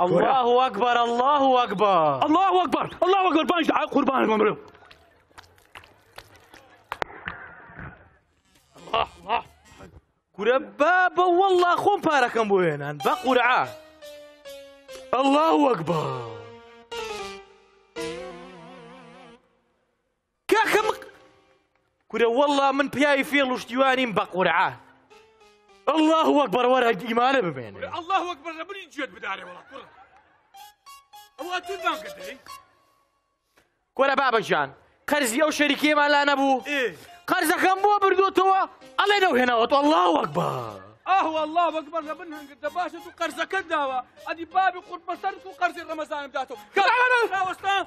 الله. أكبر الله أكبر. الله أكبر الله أكبر. بانش دعاء قربان الله الله. كورە بابە والله پارەکەم بۆ هێنان بە قورعە الله أكبر. کاکەم کورە والله من پیاوی فێڵ و شتیوانیم بە قورعە الله أكبر ورا إيمانه ببينه. الله أكبر ربني جيت بداري والله كره أو اتون بان قدري کۆرە بابەجان قەرزی ئەو شەریکێمان لا نەبوو قەرزەکەم بۆ بردوتەوە ئەڵێ نەو هێناوەت الله أكبر. آه والله أكبر ربنا قد باشا تو قرزه كداوا أدي بابي قرب مسرت وقرزي رمضان بداتو لا وسطان